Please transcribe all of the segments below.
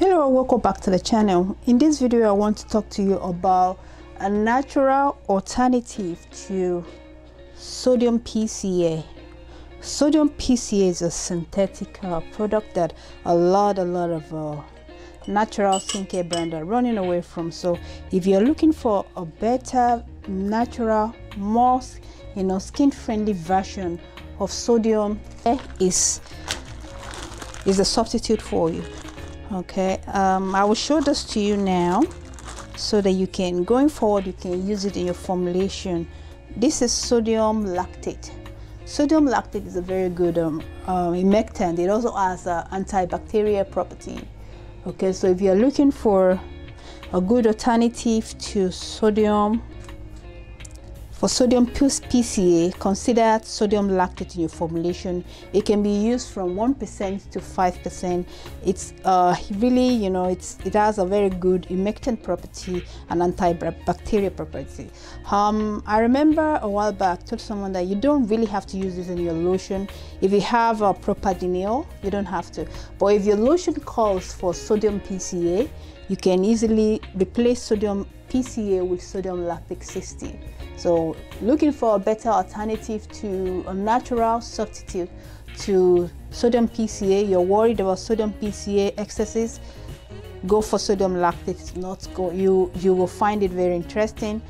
hello and welcome back to the channel. In this video i want to talk to you about a natural alternative to sodium pca sodium pca is a synthetic uh, product that a lot a lot of uh, natural skincare brands are running away from. So if you're looking for a better natural more you know skin friendly version of sodium is is a substitute for you okay um, I will show this to you now so that you can going forward you can use it in your formulation. This is sodium lactate. Sodium lactate is a very good um, uh, humectant. It also has an antibacterial property. Okay so if you're looking for a good alternative to sodium for sodium PCA, consider sodium lactate in your formulation. It can be used from 1% to 5%. It's uh, really, you know, it's it has a very good humectant property and antibacterial property. Um, I remember a while back told someone that you don't really have to use this in your lotion. If you have a propanediol, you don't have to. But if your lotion calls for sodium PCA, you can easily replace sodium PCA with sodium lactate 60. So looking for a better alternative to a natural substitute to sodium PCA, you're worried about sodium PCA excesses, go for sodium lactate. Not go, you, you will find it very interesting.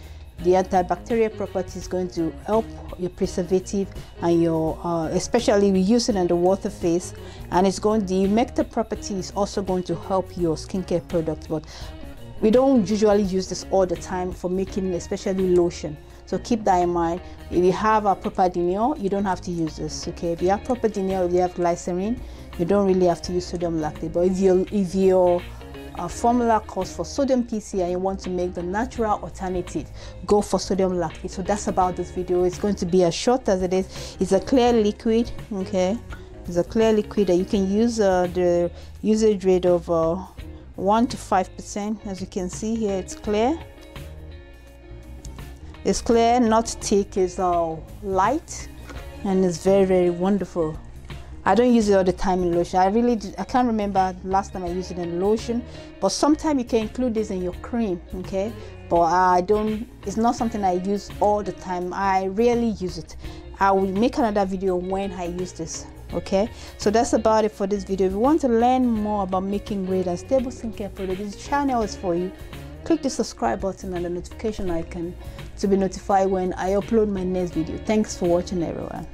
The antibacterial property is going to help your preservative and your, uh, especially we use it in the water phase, and it's going, the humectant property is also going to help your skincare product. But we don't usually use this all the time for making especially lotion so keep that in mind if you have a propanediol you don't have to use this okay if you have propanediol if you have glycerin you don't really have to use sodium lactate but if you if your uh, formula calls for sodium PC and you want to make the natural alternative, go for sodium lactate. So that's about this video. It's going to be as short as it is. It's a clear liquid, okay? It's a clear liquid that you can use uh, the usage rate of uh, 1 to 5 percent. As you can see here it's clear. It's clear not thick it's uh, light and it's very very wonderful. I don't use it all the time in lotion. I really I can't remember last time I used it in lotion but sometimes you can include this in your cream okay? But I don't it's not something I use all the time. I rarely use it. I will make another video when I use this okay? So that's about it for this video. If you want to learn more about making great and stable skincare products this channel is for you click the subscribe button and the notification icon to be notified when i upload my next video. Thanks for watching everyone